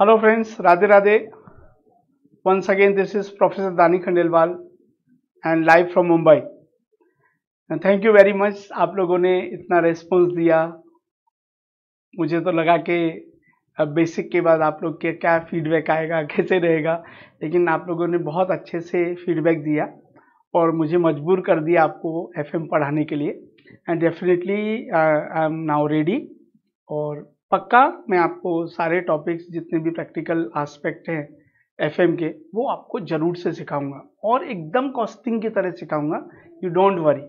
Hello friends Radhe Radhe once again this is professor Dani Khandelwal and live from Mumbai thank you very much आप लोगों ने इतना response दिया मुझे तो लगा कि बेसिक के बाद आप लोग के क्या फीडबैक आएगा कैसे रहेगा लेकिन आप लोगों ने बहुत अच्छे से फीडबैक दिया और मुझे मजबूर कर दिया आपको एफएम पढ़ाने के लिए and definitely I am now ready और पक्का मैं आपको सारे टॉपिक्स जितने भी प्रैक्टिकल आस्पेक्ट हैं एफ के वो आपको जरूर से सिखाऊंगा और एकदम कॉस्टिंग की तरह सिखाऊंगा you don't worry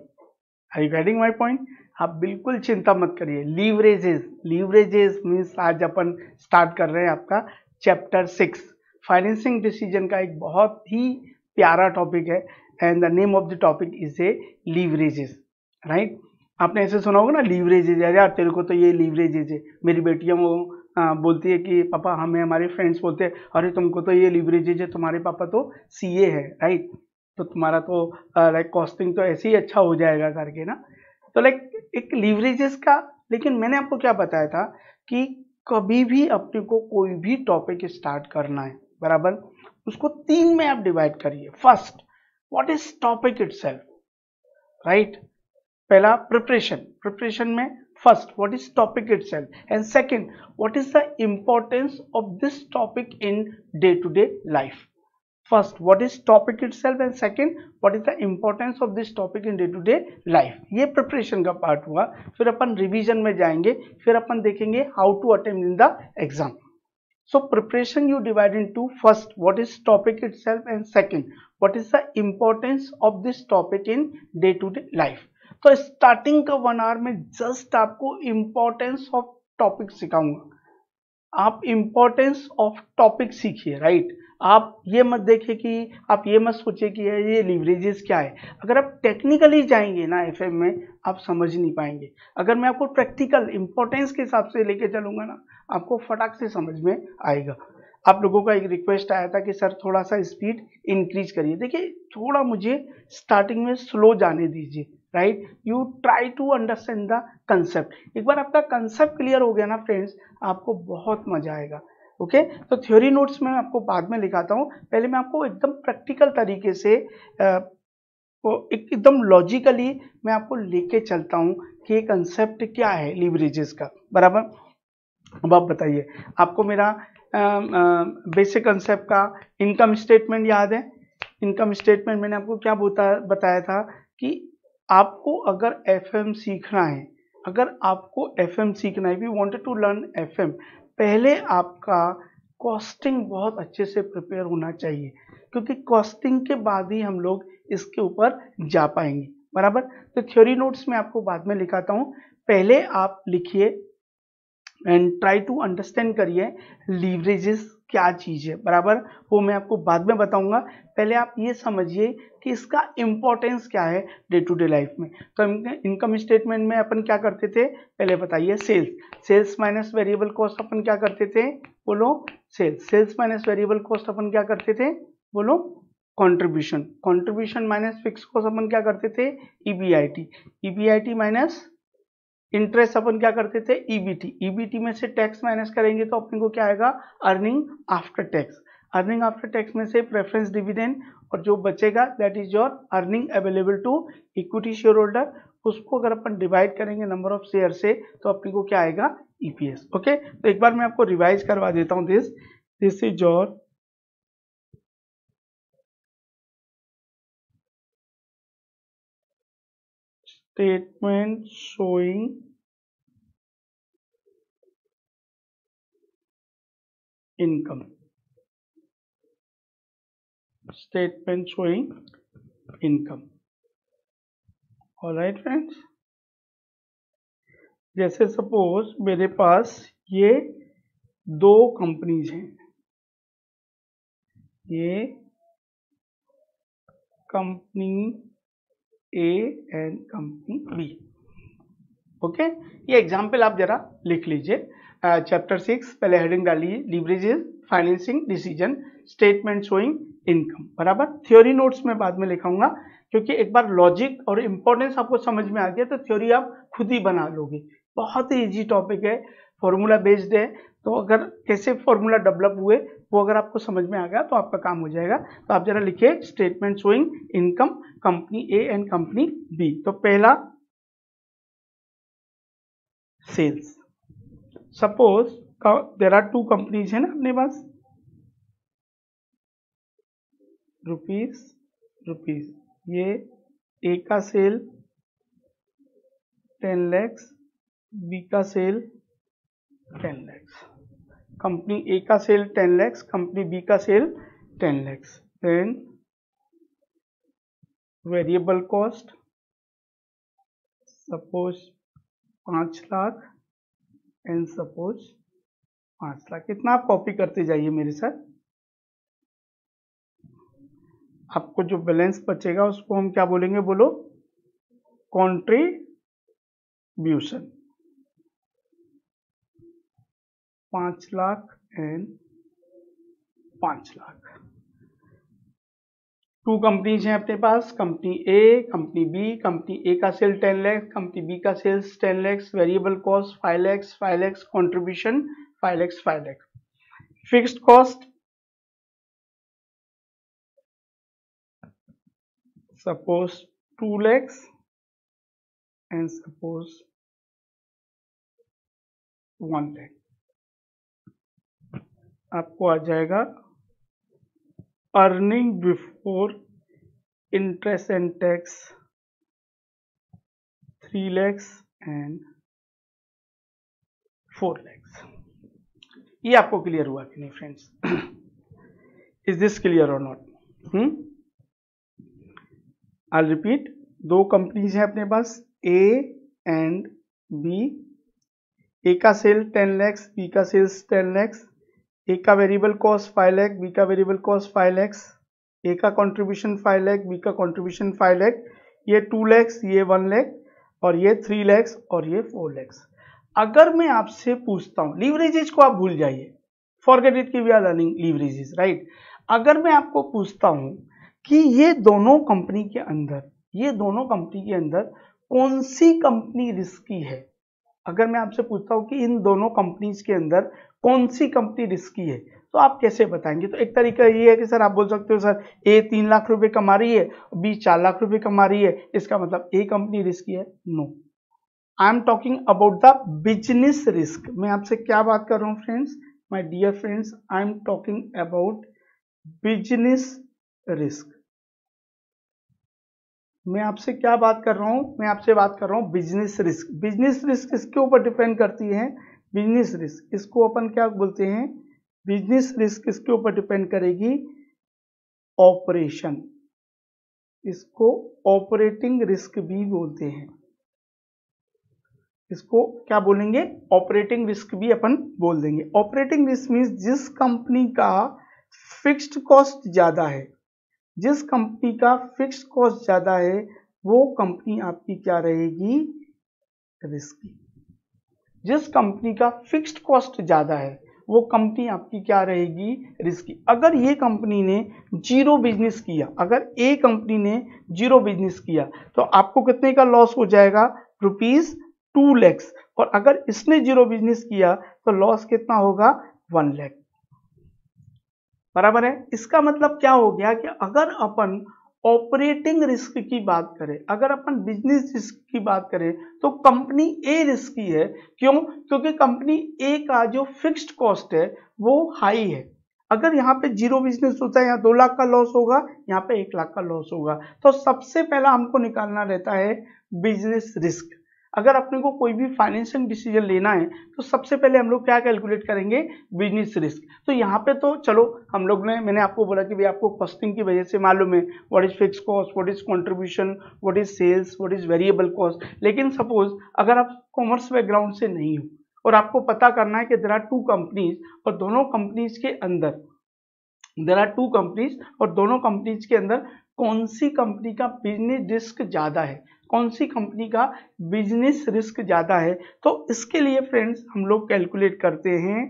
I you getting my point आप बिल्कुल चिंता मत करिए लीवरेजेस लीवरेजेस मीन्स आज अपन स्टार्ट कर रहे हैं आपका चैप्टर सिक्स फाइनेंसिंग डिसीजन का एक बहुत ही प्यारा टॉपिक है and the name of the topic is a leverages right आपने ऐसे सुना होगा ना लीवरेजेज अरे यार तेरे को तो ये लीवरेजेज है मेरी बेटियाँ वो आ, हाँ, बोलती है कि पापा हमें हमारे फ्रेंड्स बोलते हैं अरे तुमको तो ये लीवरेजेज है तुम्हारे पापा तो सी ए है राइट तो तुम्हारा तो लाइक कॉस्टिंग तो ऐसे ही अच्छा हो जाएगा करके ना तो लाइक एक लीवरेजेस का लेकिन मैंने आपको क्या बताया था कि कभी भी अपने को कोई भी टॉपिक स्टार्ट करना है बराबर उसको तीन में आप डिवाइड करिए first what is topic it right पहला प्रिपरेशन प्रिपरेशन में first what is topic itself and second what is the importance of this topic in day to day life first what is topic itself and second what is the importance of this topic in day to day life ये preparation का part हुआ फिर अपन revision में जाएंगे फिर अपन देखेंगे how to attempt in the exam so preparation you divide in two first what is topic it and second what is the importance of this topic in day to day life तो starting का one hour में just आपको importance of topic सिखाऊंगा आप importance of topic सीखिए right आप ये मत देखिए कि आप ये मत सोचिए कि ये लिवरेजेस क्या है अगर आप टेक्निकली जाएंगे ना एफ में आप समझ नहीं पाएंगे अगर मैं आपको प्रैक्टिकल इंपॉर्टेंस के हिसाब से लेके चलूंगा ना आपको फटाक से समझ में आएगा आप लोगों का एक रिक्वेस्ट आया था कि सर थोड़ा सा स्पीड इंक्रीज करिए देखिए थोड़ा मुझे स्टार्टिंग में स्लो जाने दीजिए right you try to understand the concept एक बार आपका कंसेप्ट क्लियर हो गया ना फ्रेंड्स आपको बहुत मजा आएगा ओके okay? तो थ्योरी नोट्स में आपको बाद में लिखाता हूँ पहले मैं आपको एकदम प्रैक्टिकल तरीके से एकदम लॉजिकली मैं आपको लेके चलता हूँ कि ये कंसेप्ट क्या है लिवरेजेस का बराबर अब आप बताइए आपको मेरा बेसिक कंसेप्ट का इनकम स्टेटमेंट याद है इनकम स्टेटमेंट मैंने आपको क्या बोता बताया था कि आपको अगर एफ सीखना है अगर आपको एफ सीखना है we wanted to learn F पहले आपका कॉस्टिंग बहुत अच्छे से प्रिपेयर होना चाहिए क्योंकि कॉस्टिंग के बाद ही हम लोग इसके ऊपर जा पाएंगे बराबर तो थ्योरी नोट्स में आपको बाद में लिखाता हूँ पहले आप लिखिए एंड ट्राई टू अंडरस्टैंड करिए लीवरेजेस क्या चीज़ है बराबर वो मैं आपको बाद में बताऊंगा पहले आप ये समझिए कि इसका इंपॉर्टेंस क्या है डे टू डे लाइफ में तो इनकम स्टेटमेंट में अपन क्या करते थे पहले बताइए sales sales minus variable cost अपन क्या करते थे बोलो sales sales minus variable cost अपन क्या करते थे बोलो contribution contribution minus fix cost अपन क्या करते थे E B I T E B I T minus interest अपन क्या करते थे ईबीटी e ईबीटी e में से टैक्स माइनस करेंगे तो अपने को क्या आएगा earning after tax earning after tax में से प्रेफरेंस डिविडेंड और जो बचेगा that is your earning available to equity share holder उसको अगर अपन डिवाइड करेंगे नंबर ऑफ शेयर से तो अपने को क्या आएगा ईपीएस e ओके तो एक बार मैं आपको रिवाइज करवा देता हूँ this this is your statement showing income statement showing income all right friends जैसे सपोज मेरे पास ये दो कंपनीज हैं ये company A and company B okay ये एग्जाम्पल आप जरा लिख लीजिए चैप्टर सिक्स पहले हेडिंग डालिए leverages financing decision statement showing income बराबर थ्योरी नोट्स में बाद में लिखाऊंगा क्योंकि एक बार लॉजिक और इम्पोर्टेंस आपको समझ में आ गया तो थ्योरी आप खुद ही बना लोगे बहुत ही ईजी टॉपिक है फॉर्मूला बेस्ड है तो अगर कैसे फॉर्मूला डेवलप हुए वो अगर आपको समझ में आ गया तो आपका काम हो जाएगा तो आप जरा लिखिए statement showing income company A and company B तो पहला sales suppose there are two companies है ना अपने पास रुपीज रुपीज ये ए का सेल टेन लैक्स बी का sale ten lakhs company A का sale ten lakhs company B का sale ten lakhs then variable cost suppose पांच लाख एंड सपोज पांच लाख इतना आप कॉपी करते जाइए मेरे साथ आपको जो बैलेंस बचेगा उसको हम क्या बोलेंगे बोलो कॉन्ट्रीब्यूशन पांच लाख एंड पांच लाख टू कंपनीज हैं अपने पास company A company B company A का sale ten lakhs company B का sales ten lakhs variable cost five lakhs five lakhs contribution five lakhs five lakhs fixed cost suppose two lakhs and suppose one lakhs आपको आ जाएगा earning before interest and tax three lakhs and four lakhs ये आपको clear हुआ कि नहीं friends is this clear और not I repeat दो कंपनीज हैं अपने पास ए एंड बी ए का सेल टेन लैक्स बी का सेल्स टेन लैक्स ए का variable cost five lakh B का variable cost five lakhs A का कंट्रीब्यूशन फाइव लैख बी का कंट्रीब्यूशन फाइव लैख ये टू लैक्स ये वन लैख और ये थ्री लैक्स और ये फोर लैक्स अगर मैं आपसे पूछता हूँ लीवरेजेज को आप भूल जाइए फॉरगेट इट की we are running leverages right अगर मैं आपको पूछता हूँ कि ये दोनों कंपनी के अंदर ये दोनों कंपनी के अंदर कौन सी कंपनी रिस्की है अगर मैं आपसे पूछता हूँ कि इन दोनों कंपनीज के अंदर कौन सी कंपनी रिस्की है तो आप कैसे बताएंगे तो एक तरीका ये है कि सर आप बोल सकते हो सर ए तीन लाख रुपए कमा रही है बी चार लाख रुपए कमा रही है इसका मतलब ए कंपनी रिस्की है no I am talking about the business risk मैं आपसे क्या बात कर रहा हूँ friends my dear friends I am talking about business risk मैं आपसे क्या बात कर रहा हूँ मैं आपसे बात कर रहा हूँ बिजनेस रिस्क बिजनेस रिस्क इसके ऊपर डिपेंड करती है बिजनेस रिस्क इसको अपन क्या बोलते हैं बिजनेस रिस्क इसके ऊपर डिपेंड करेगी ऑपरेशन इसको ऑपरेटिंग रिस्क भी बोलते हैं इसको क्या बोलेंगे ऑपरेटिंग रिस्क भी अपन बोल देंगे ऑपरेटिंग रिस्क मीन्स जिस कंपनी का फिक्स्ड कॉस्ट ज़्यादा है जिस कंपनी का फिक्स कॉस्ट ज़्यादा है वो कंपनी आपकी क्या रहेगी रिस्की जिस कंपनी का फिक्स्ड कॉस्ट ज़्यादा है वो कंपनी आपकी क्या रहेगी रिस्की अगर ये कंपनी ने जीरो बिजनेस किया अगर ए कंपनी ने जीरो बिजनेस किया तो आपको कितने का लॉस हो जाएगा रुपीज़ टू लैक्स और अगर इसने जीरो बिजनेस किया तो लॉस कितना होगा वन लैख बराबर है इसका मतलब क्या हो गया कि अगर अपन ऑपरेटिंग रिस्क की बात करें अगर अपन बिजनेस रिस्क की बात करें तो कंपनी ए रिस्की है क्यों क्योंकि कंपनी ए का जो फिक्स्ड कॉस्ट है वो हाई है अगर यहाँ पे जीरो बिजनेस होता है यहाँ दो लाख का लॉस होगा यहाँ पे एक लाख का लॉस होगा तो सबसे पहला हमको निकालना रहता है बिजनेस रिस्क अगर अपने को कोई भी फाइनेंशियल डिसीजन लेना है तो सबसे पहले हम लोग क्या कैलकुलेट करेंगे बिजनेस रिस्क तो यहाँ पे तो चलो हम लोग ने मैंने आपको बोला कि भाई आपको कॉस्टिंग की वजह से मालूम है what is fix cost what is contribution what is sales what is variable cost लेकिन सपोज अगर आप कॉमर्स बैकग्राउंड से नहीं हो और आपको पता करना है कि देर आर टू कंपनीज और दोनों कंपनीज के अंदर देर आर टू कंपनीज और दोनों कंपनीज के अंदर कौन सी कंपनी का बिजनेस रिस्क ज़्यादा है कौन सी कंपनी का बिजनेस रिस्क ज़्यादा है तो इसके लिए फ्रेंड्स हम लोग कैलकुलेट करते हैं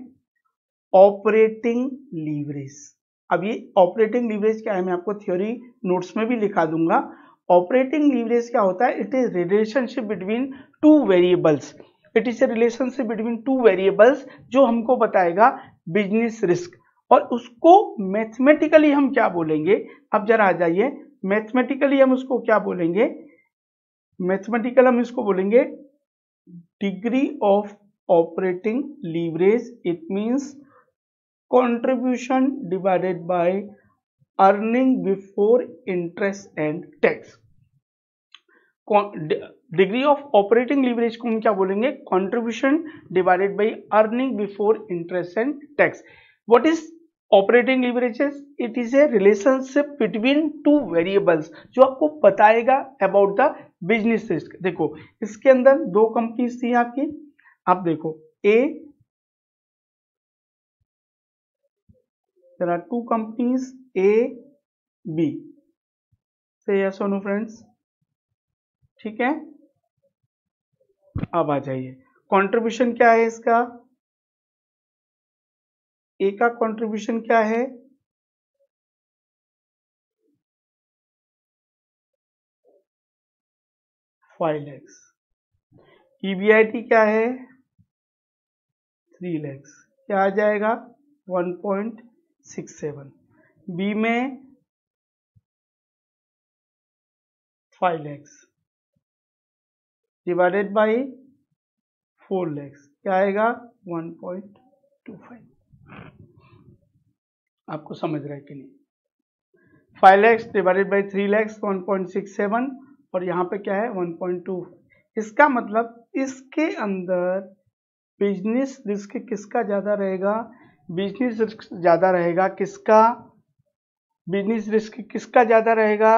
ऑपरेटिंग लीवरेज अब ये ऑपरेटिंग लीवरेज क्या है मैं आपको थ्योरी नोट्स में भी लिखा दूंगा ऑपरेटिंग लीवरेज क्या होता है it is relationship between two variables it is a relationship between two variables जो हमको बताएगा बिजनेस रिस्क और उसको मैथमेटिकली हम क्या बोलेंगे अब जरा आ जाइए मैथमेटिकली हम उसको क्या बोलेंगे मैथमेटिकल हम इसको बोलेंगे degree of operating leverage it means contribution divided by earning before interest and tax degree of operating leverage को हम क्या बोलेंगे contribution divided by earning before interest and tax what is operating leverages it is a relationship between two variables जो आपको बताएगा about the business risk देखो इसके अंदर दो कंपनीज थी आपकी आप देखो ए there are two companies a b say yes ठीक है अब आ जाइए कंट्रीब्यूशन क्या है इसका ए का कंट्रीब्यूशन क्या है फाइव लैक्स ईबीआईटी क्या है थ्री लैक्स क्या आ जाएगा one point six seven B में five lakhs divided by four lakhs क्या आएगा वन पॉइंट टू फाइव आपको समझ रहा है कि नहीं five lakhs divided by three lakhs one point six seven और यहाँ पे क्या है 1.2 इसका मतलब इसके अंदर बिजनेस रिस्क किसका ज़्यादा रहेगा बिजनेस रिस्क ज़्यादा रहेगा किसका बिजनेस रिस्क किसका ज़्यादा रहेगा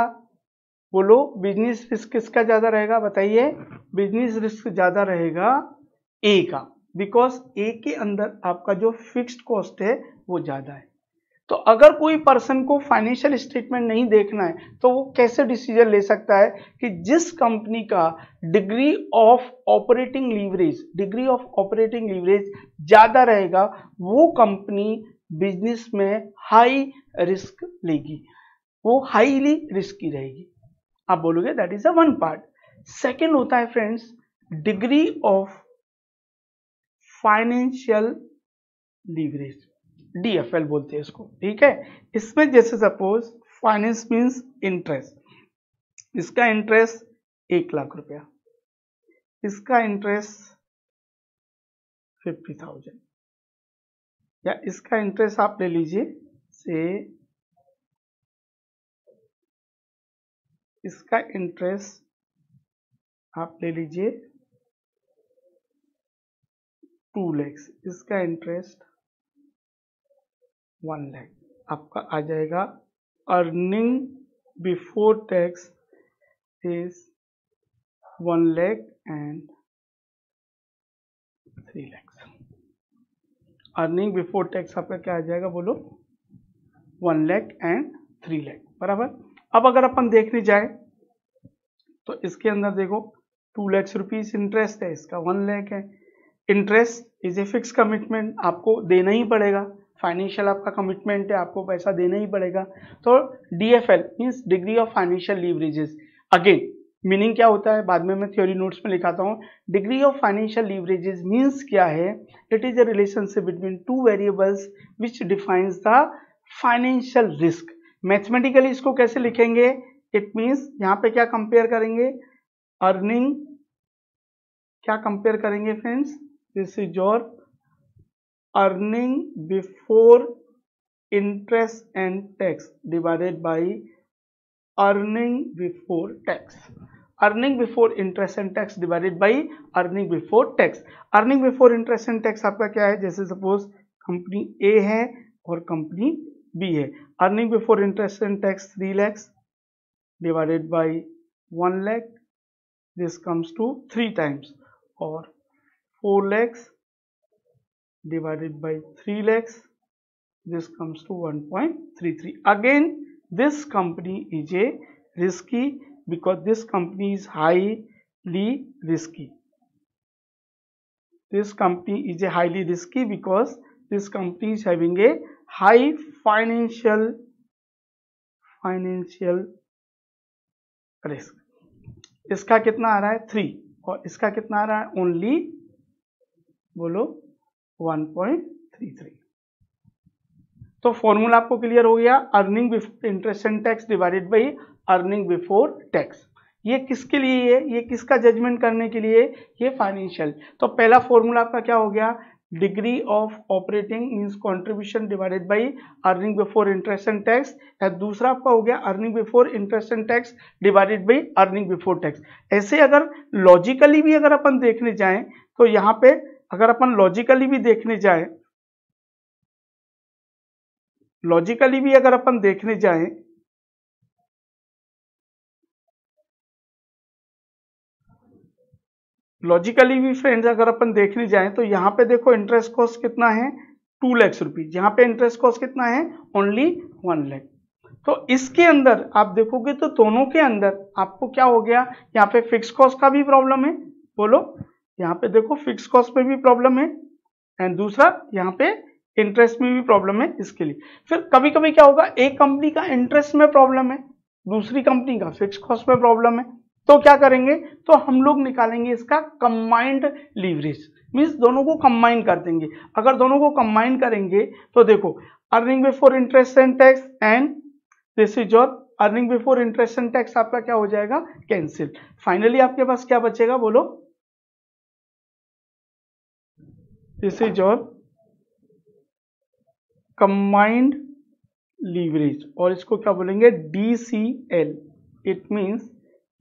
बोलो बिजनेस रिस्क किसका ज़्यादा रहेगा बताइए बिजनेस रिस्क ज़्यादा रहेगा ए का बिकॉज ए के अंदर आपका जो फिक्स्ड कॉस्ट है वो ज़्यादा है तो अगर कोई पर्सन को फाइनेंशियल स्टेटमेंट नहीं देखना है तो वो कैसे डिसीजन ले सकता है कि जिस कंपनी का degree of operating leverage degree of operating leverage ज़्यादा रहेगा वो कंपनी बिजनेस में हाई रिस्क लेगी वो हाईली रिस्की रहेगी आप बोलोगे that is a one part second होता है friends degree of financial leverage DFL बोलते हैं इसको ठीक है इसमें जैसे सपोज फाइनेंस मीन्स इंटरेस्ट इसका इंटरेस्ट एक लाख रुपया इसका इंटरेस्ट फिफ्टी थाउजेंड या इसका इंटरेस्ट आप ले लीजिए से इसका इंटरेस्ट आप ले लीजिए टू लैक्स इसका इंटरेस्ट वन लैख आपका आ जाएगा earning before tax is one lakh and three lakhs earning before tax आपका क्या आ जाएगा बोलो one lakh and three lakh बराबर अब अगर अपन देखने जाए तो इसके अंदर देखो टू लैक्स रुपीज इंटरेस्ट है इसका वन लैख है interest is a fix commitment आपको देना ही पड़ेगा फाइनेंशियल आपका कमिटमेंट है आपको पैसा देना ही पड़ेगा तो D F L means degree of financial leverages again meaning क्या होता है बाद में मैं थ्योरी नोट्स में लिखाता हूँ degree of financial leverages means क्या है it is a relationship between two variables which defines the financial risk mathematically इसको कैसे लिखेंगे इट मीन्स यहाँ पे क्या कंपेयर करेंगे अर्निंग क्या कंपेयर करेंगे friends this is your earning before interest and tax divided by earning before tax earning before interest and tax divided by earning before tax earning before interest and tax आपका क्या है जैसे suppose company A है और company B है earning before interest and tax three lakhs divided by one lakh this comes to three times और four lakhs divided by 3 lakhs this comes to 1.33 again this company is a risky because this company is highly risky this company is a highly risky because this company is having a high financial financial risk इसका कितना आ रहा है three और इसका कितना आ रहा है only बोलो 1.33 तो फॉर्मूला आपको क्लियर हो गया earning before interest and tax divided by earning before tax ये किसके लिए है ये किसका जजमेंट करने के लिए ये फाइनेंशियल तो पहला फॉर्मूला आपका क्या हो गया degree of operating means contribution divided by earning before interest and tax या दूसरा आपका हो गया earning before interest and tax divided by earning before tax ऐसे अगर लॉजिकली भी अगर अपन देखने जाएं तो यहाँ पे अगर अपन लॉजिकली भी देखने जाए लॉजिकली भी अगर अपन देखने जाए लॉजिकली भी फ्रेंड्स अगर अपन देखने जाए तो यहां पे देखो इंटरेस्ट कॉस्ट कितना है टू लैक्स रुपीज यहां पे इंटरेस्ट कॉस्ट कितना है ओनली वन लैख तो इसके अंदर आप देखोगे तो दोनों के अंदर आपको क्या हो गया यहां पे फिक्स कॉस्ट का भी प्रॉब्लम है बोलो यहाँ पे देखो फिक्स कॉस्ट में भी प्रॉब्लम है एंड दूसरा यहाँ पे इंटरेस्ट में भी प्रॉब्लम है इसके लिए फिर कभी कभी क्या होगा एक कंपनी का इंटरेस्ट में प्रॉब्लम है दूसरी कंपनी का फिक्स कॉस्ट में प्रॉब्लम है तो क्या करेंगे तो हम लोग निकालेंगे इसका कंबाइंड लीवरेज मीन्स दोनों को कंबाइन कर देंगे अगर दोनों को कंबाइन करेंगे तो देखो earning before interest and tax and this is your earning before interest and tax आपका क्या हो जाएगा कैंसिल फाइनली आपके पास क्या बचेगा बोलो this is your combined leverage और इसको क्या बोलेंगे DCL it means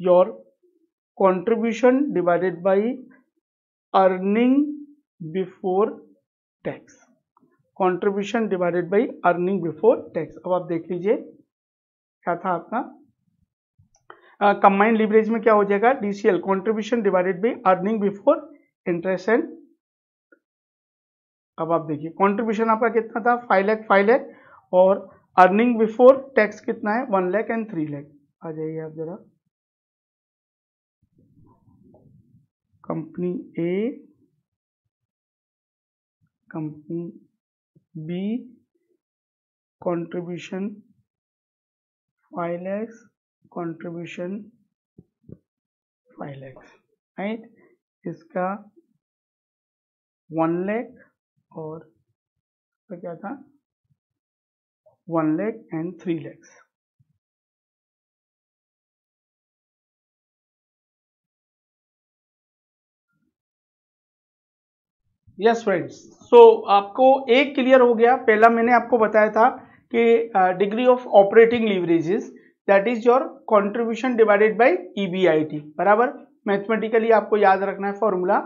your contribution divided by earning before tax contribution divided by earning before tax अब आप देख लीजिए क्या था आपका कंबाइंड uh, लिवरेज में क्या हो जाएगा DCL contribution divided by earning before interest and अब आप देखिए कंट्रीब्यूशन आपका कितना था फाइव लैख फाइव लैख और अर्निंग बिफोर टैक्स कितना है one lakh and three lakh आ जाइए आप जरा company A company B contribution five lakhs contribution five lakhs right इसका वन लैख और तो क्या था one lakh and three lakhs yes friends so आपको एक क्लियर हो गया पहला मैंने आपको बताया था कि degree of operating leverages that is your contribution divided I T बराबर मैथमेटिकली आपको याद रखना है formula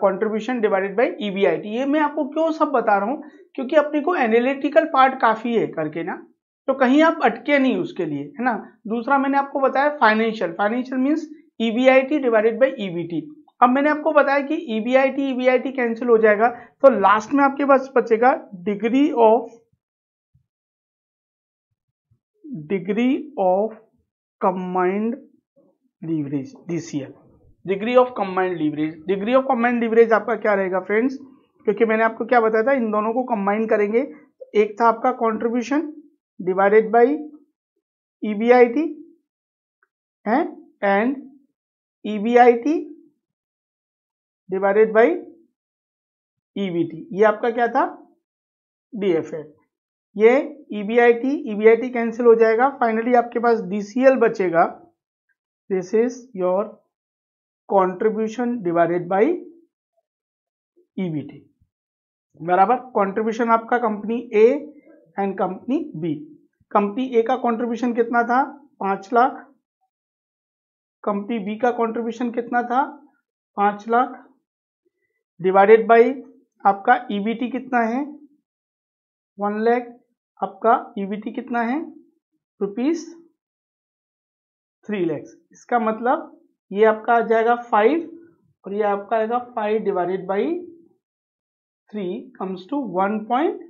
contribution divided I T ये मैं आपको क्यों सब बता रहा हूँ क्योंकि अपने को एनालिटिकल पार्ट काफ़ी है करके ना तो कहीं आप अटके नहीं उसके लिए है ना दूसरा मैंने आपको बताया financial financial means T divided by T अब मैंने आपको बताया कि आई टी कैंसिल हो जाएगा तो लास्ट में आपके पास बचेगा degree of degree of combined leverage DCL degree of combined leverage degree of combined leverage आपका क्या रहेगा फ्रेंड्स क्योंकि मैंने आपको क्या बताया था इन दोनों को कंबाइन करेंगे एक था आपका कॉन्ट्रीब्यूशन डिवाइडेड बाई टी है and T divided by T ये आपका क्या था एड ये आई टी कैंसिल हो जाएगा फाइनली आपके पास डी सी एल बचेगा this is your contribution divided by EBT बराबर कंट्रीब्यूशन आपका company A and company B company A का कंट्रीब्यूशन कितना था पांच लाख कंपनी बी का कंट्रीब्यूशन कितना था पांच लाख डिवाइडेड बाय आपका ईबीटी e कितना है वन लैख आपका ईबीटी e कितना है रुपीस थ्री लैक्स इसका मतलब ये आपका आ जाएगा फाइव और ये आपका आएगा five divided by three comes to one point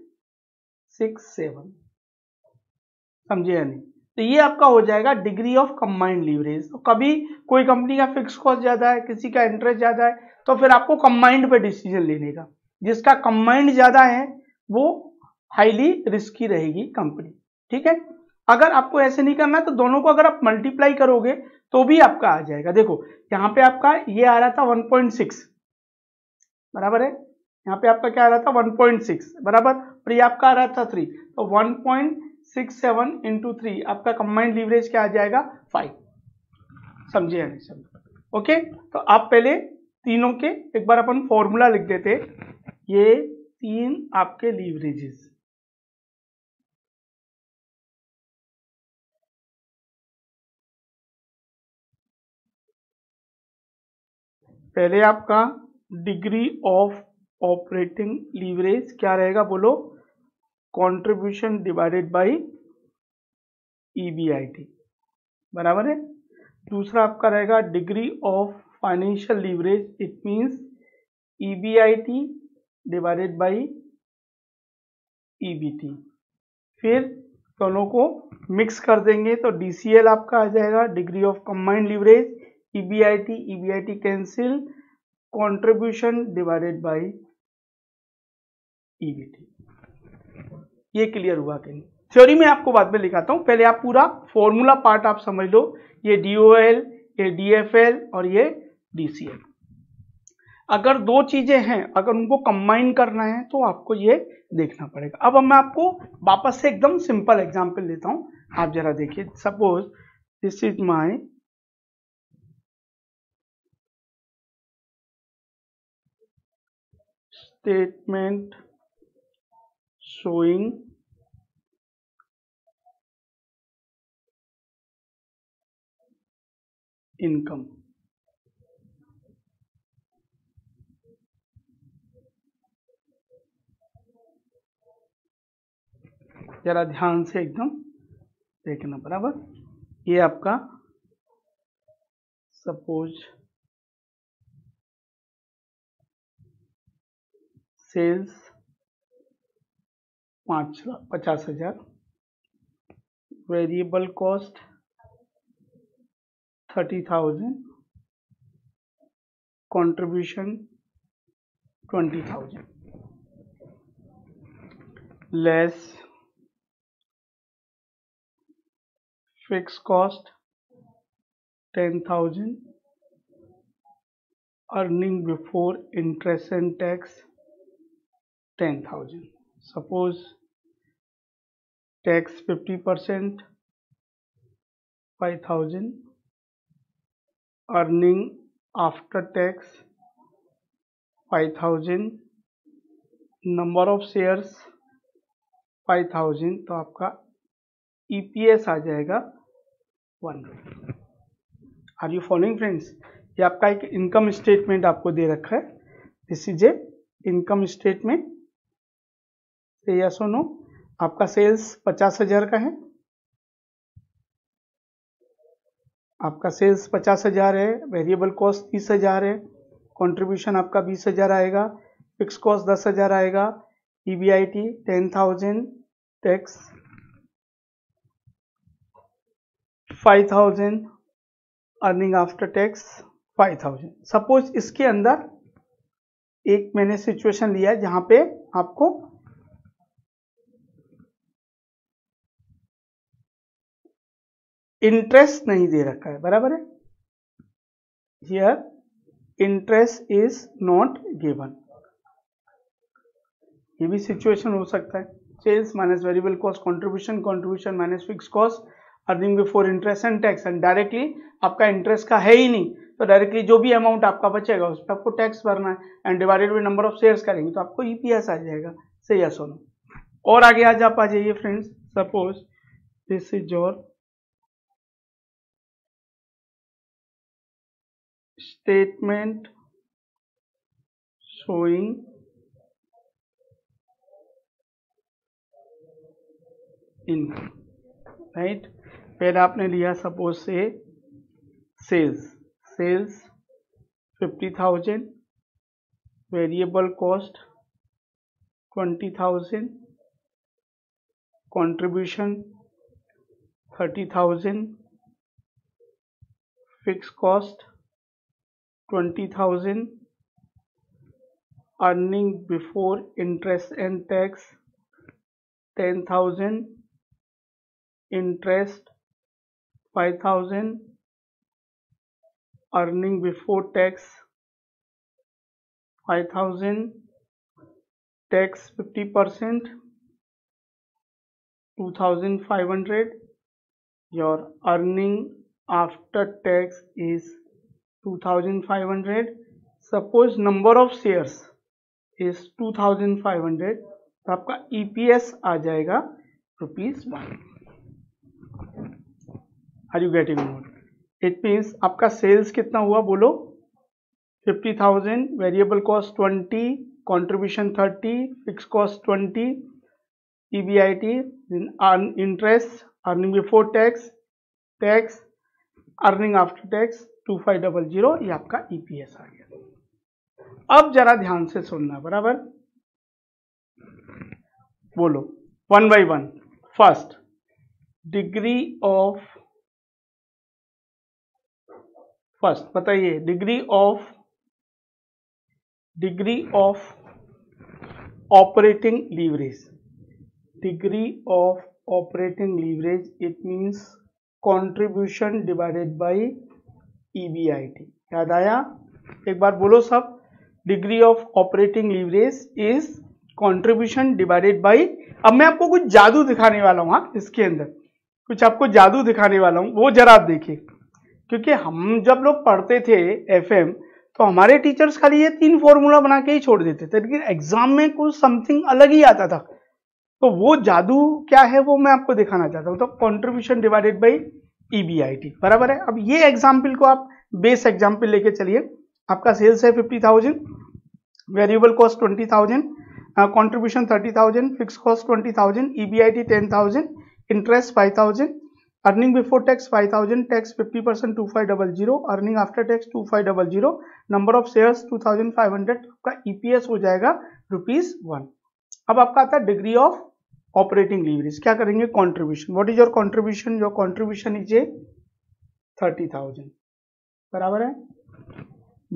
six seven समझे यानी तो ये आपका हो जाएगा डिग्री ऑफ कंबाइंड लीवरेज तो कभी कोई कंपनी का फिक्स कॉस्ट ज्यादा है किसी का इंटरेस्ट ज्यादा है तो फिर आपको कंबाइंड पे डिसीजन लेने का जिसका कंबाइंड ज्यादा है वो हाईली रिस्की रहेगी कंपनी ठीक है अगर आपको ऐसे नहीं करना है तो दोनों को अगर आप मल्टीप्लाई करोगे तो भी आपका आ जाएगा देखो यहां पे आपका ये आ रहा था 1.6 बराबर है यहां पे आपका क्या आ रहा था 1.6 बराबर और ये आपका आ रहा था 3 तो 1.67 सेवन इंटू थ्री आपका कंबाइंड लीवरेज क्या आ जाएगा 5 समझे नहीं समझे ओके तो आप पहले तीनों के एक बार अपन फॉर्मूला लिख देते ये तीन आपके लीवरेजेस पहले आपका डिग्री ऑफ ऑपरेटिंग लीवरेज क्या रहेगा बोलो कंट्रीब्यूशन डिवाइडेड बाय ईबीआईटी बराबर है दूसरा आपका रहेगा degree of financial leverage it means EBIT divided by EBT फिर दोनों को मिक्स कर देंगे तो डीसीएल आपका आ जाएगा degree of combined leverage EBIT, EBIT cancel, contribution divided by EBT. ये क्लियर हुआ कि नहीं थ्योरी में आपको बाद में लिखाता हूं पहले आप पूरा फॉर्मूला पार्ट आप समझ लो ये DOL, ये DFL और ये DCL. अगर दो चीजें हैं अगर उनको कंबाइन करना है तो आपको ये देखना पड़ेगा अब मैं आपको वापस से एकदम सिंपल एग्जांपल लेता हूं आप जरा देखिए suppose this is my statement showing income जरा ध्यान से एकदम देखना बराबर ये आपका सपोज सेल्स पाँच पचास हजार variable cost thirty thousand contribution twenty thousand less fix cost ten thousand earning before interest and tax ten thousand suppose tax fifty percent five thousand earning after tax five thousand number of shares five thousand तो आपका EPS e आ जाएगा one are you following friends ये आपका एक income statement आपको दे रखा है this is a income statement से तो यस नो आपका सेल्स पचास हजार का है आपका सेल्स पचास हजार है वेरिएबल कॉस्ट तीस हजार है कंट्रीब्यूशन आपका बीस हजार आएगा फिक्स कॉस्ट दस हजार आएगा E B I T ten thousand tax five thousand earning after tax five thousand suppose इसके अंदर एक मैंने सिचुएशन लिया है पे आपको इंटरेस्ट नहीं दे रखा है बराबर है here interest is not given ये भी सिचुएशन हो सकता है sales minus variable cost contribution contribution minus fix cost earning before interest and tax and directly आपका इंटरेस्ट का है ही नहीं तो डायरेक्टली जो भी अमाउंट आपका बचेगा उस पर आपको टैक्स भरना है and divided by number of shares करेंगे तो आपको ईपीएस आ जाएगा या सोनो और आगे आज आप आ जाइए friends suppose this is your statement showing in right फिर आपने लिया सपोज से sales sales fifty thousand variable cost twenty thousand contribution thirty thousand fix cost 20,000 earning before interest and tax 10,000 interest 5,000 earning before tax 5000 tax 50% 2500 your earning after tax is 2500 suppose number of shares is 2500 तो आपका EPS e आ जाएगा rupees one are you getting more it means आपका sales कितना हुआ बोलो 50,000 variable cost twenty contribution thirty fix cost 20 EBIT, interest earning before tax tax earning after tax two five double zero ये आपका EPS e आ गया अब जरा ध्यान से सुनना बराबर बोलो one by one first degree of first बताइए degree of degree of operating leverage degree of operating leverage it means contribution divided by EBIT e याद आया एक बार बोलो सब degree of operating leverage is contribution divided by अब मैं आपको कुछ जादू दिखाने वाला हूँ हाँ, इसके अंदर कुछ आपको जादू दिखाने वाला हूँ वो जरा आप देखिए क्योंकि हम जब लोग पढ़ते थे एफएम तो हमारे टीचर्स खाली ये तीन फॉर्मूला बना के ही छोड़ देते थे लेकिन एग्जाम में कुछ समथिंग अलग ही आता था तो वो जादू क्या है वो मैं आपको दिखाना चाहता हूँ तो contribution divided by EBIT e बराबर है अब ये एग्जाम्पल को आप बेस एग्जाम्पल लेके चलिए आपका सेल्स है fifty thousand variable cost twenty thousand contribution thirty thousand fix cost twenty thousand E B I T ten thousand interest five thousand earning before tax five thousand tax fifty percent two five double zero earning after tax two five double zero number of share two thousand five hundred आपका E P S हो जाएगा rupees one अब आपका आता है degree of operating leverage क्या करेंगे contribution what is your contribution your contribution is a thirty thousand बराबर है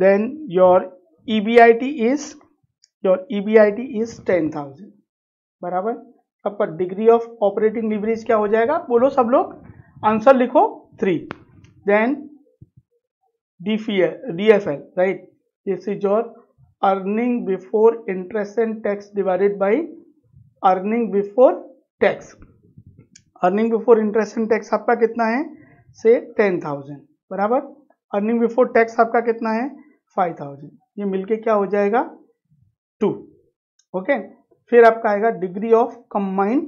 then your E B I T is your E B I T is ten thousand बराबर अब पर डिग्री ऑफ ऑपरेटिंग लीवरेज क्या हो जाएगा बोलो सब लोग आंसर लिखो three then D D F L right this is your earning before interest and tax divided by earning before tax earning before interest and tax आपका कितना है से टेन थाउजेंड बराबर अर्निंग बिफोर टैक्स आपका कितना है five thousand ये मिलके क्या हो जाएगा टू ओके फिर आपका आएगा degree of combined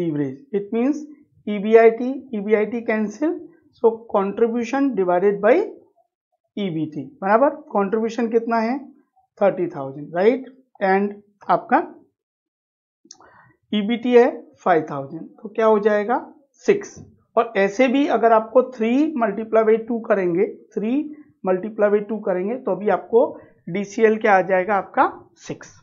leverage it means E B I T E B I T cancel so contribution divided by E B T बराबर कॉन्ट्रीब्यूशन कितना है थर्टी थाउजेंड राइट एंड आपका ईबीटी e है five thousand तो क्या हो जाएगा six और ऐसे भी अगर आपको थ्री मल्टीप्लाई बाई टू करेंगे थ्री मल्टीप्लाई बाई टू करेंगे तो अभी आपको डीसीएल क्या आ जाएगा आपका सिक्स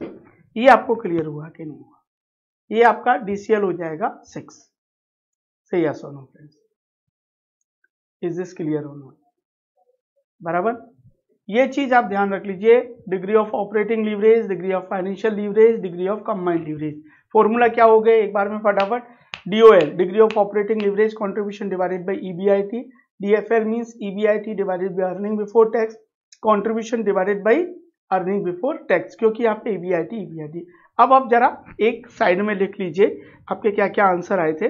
ये आपको क्लियर हुआ कि नहीं हुआ ये आपका डीसीएल हो जाएगा सिक्स सही है सोनो friends is this clear or not बराबर ये चीज आप ध्यान रख लीजिए degree of operating leverage degree of financial leverage degree of combined leverage formula क्या हो गए एक बार में फटाफट DOL degree of operating leverage contribution divided by EBIT DFL means EBIT divided by earning before tax contribution divided by earning before tax क्योंकि यहाँ पे ईबीआईटी ईबीआईटी अब आप जरा एक साइड में लिख लीजिए आपके क्या क्या आंसर आए थे